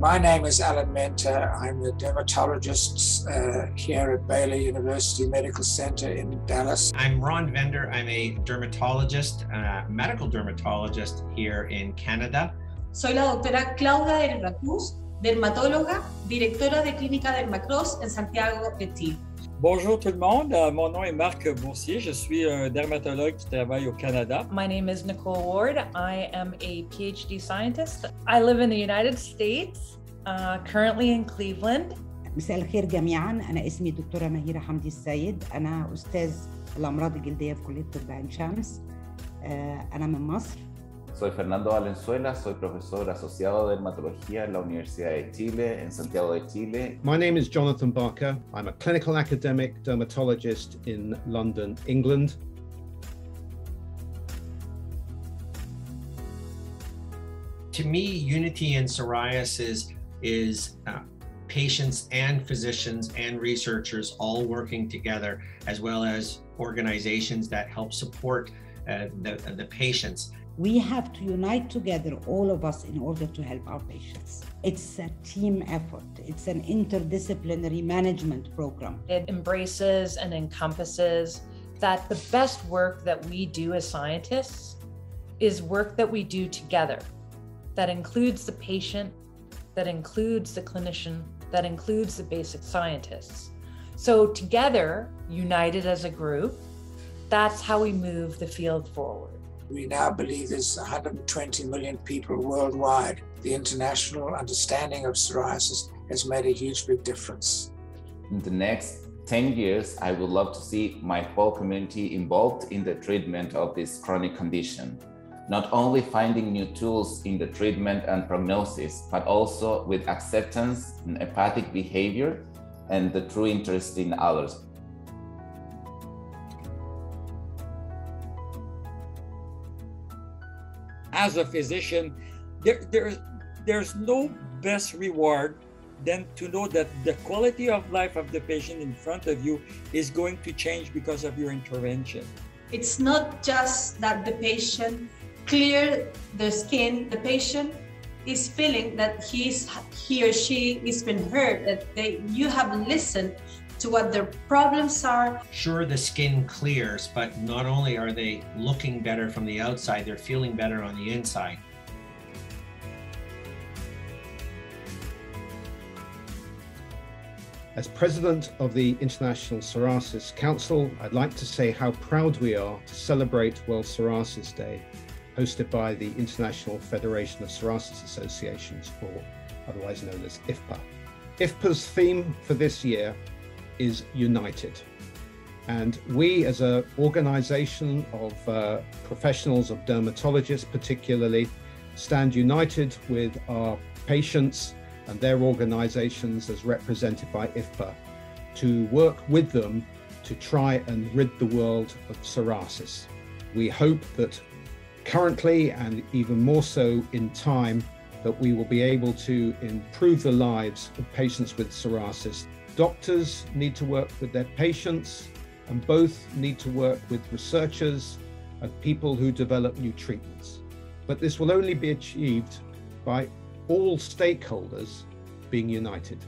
My name is Alan Menter. I'm a dermatologist uh, here at Baylor University Medical Center in Dallas. I'm Ron Vender. I'm a dermatologist, uh, medical dermatologist here in Canada. Soy la doctora Claudia de la Cruz, dermatóloga, directora de Clínica Dermacross en Santiago de Chile. Bonjour tout le monde, euh, mon nom est Marc Boursier, je suis un dermatologue qui travaille au Canada. My name is Nicole Ward. I am a PhD scientist. I live in the United States, uh, currently in Cleveland. مساء الخير جميعا أنا اسمي دكتورة مهيرة حمدي السيد أنا أستاذ الأمراض الجلدية في كلية طب عين شمس أنا من مصر Soy Fernando Valenzuela, soy profesor asociado de dermatología en la Universidad de Chile, en Santiago de Chile. My name is Jonathan Barker. I'm a clinical academic dermatologist in London, England. To me, unity in psoriasis is uh, patients and physicians and researchers all working together, as well as organizations that help support Uh, the, uh, the patients. We have to unite together, all of us, in order to help our patients. It's a team effort, it's an interdisciplinary management program. It embraces and encompasses that the best work that we do as scientists is work that we do together, that includes the patient, that includes the clinician, that includes the basic scientists. So, together, united as a group, that's how we move the field forward. We now believe there's 120 million people worldwide. The international understanding of psoriasis has made a huge big difference. In the next 10 years, I would love to see my whole community involved in the treatment of this chronic condition. Not only finding new tools in the treatment and prognosis, but also with acceptance and empathic behavior and the true interest in others. As a physician, there, there, there's no best reward than to know that the quality of life of the patient in front of you is going to change because of your intervention. It's not just that the patient clear the skin, the patient is feeling that he's he or she is been heard, that they you have listened to what their problems are. Sure, the skin clears, but not only are they looking better from the outside, they're feeling better on the inside. As president of the International Psoriasis Council, I'd like to say how proud we are to celebrate World Psoriasis Day, hosted by the International Federation of Psoriasis Associations, or otherwise known as IFPA. IFPA's theme for this year is united. And we, as an organization of uh, professionals, of dermatologists particularly, stand united with our patients and their organizations as represented by IFPA to work with them to try and rid the world of psoriasis. We hope that currently and even more so in time that we will be able to improve the lives of patients with psoriasis Doctors need to work with their patients, and both need to work with researchers and people who develop new treatments. But this will only be achieved by all stakeholders being united.